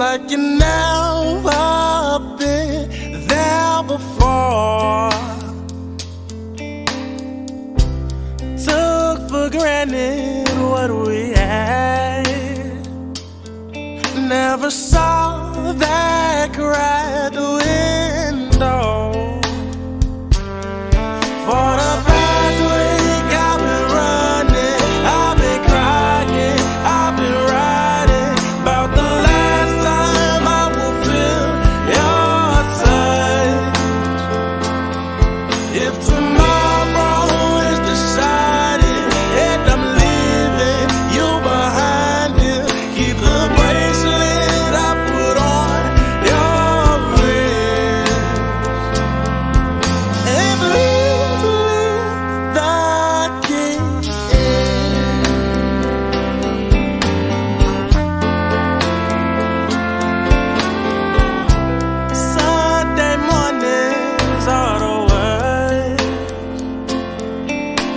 like you never been there before. For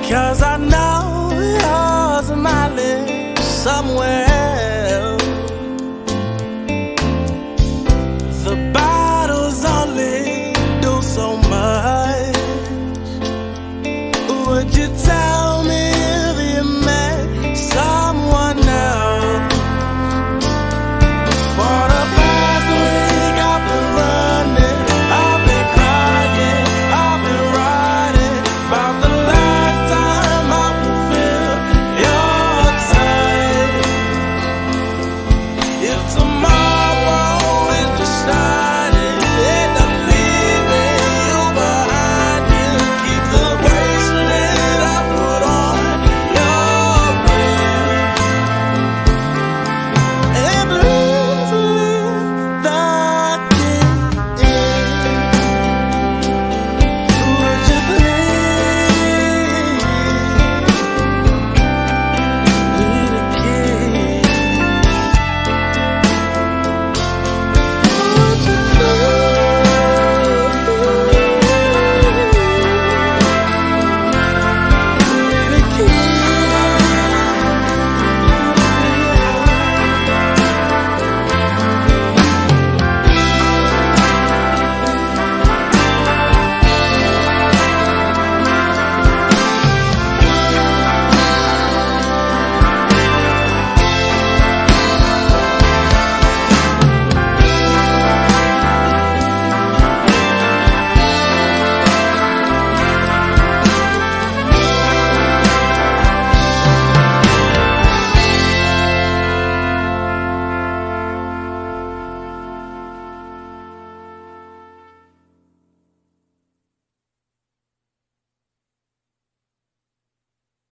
Cause I know you're smiling somewhere. The bottles only do so much. Would you tell?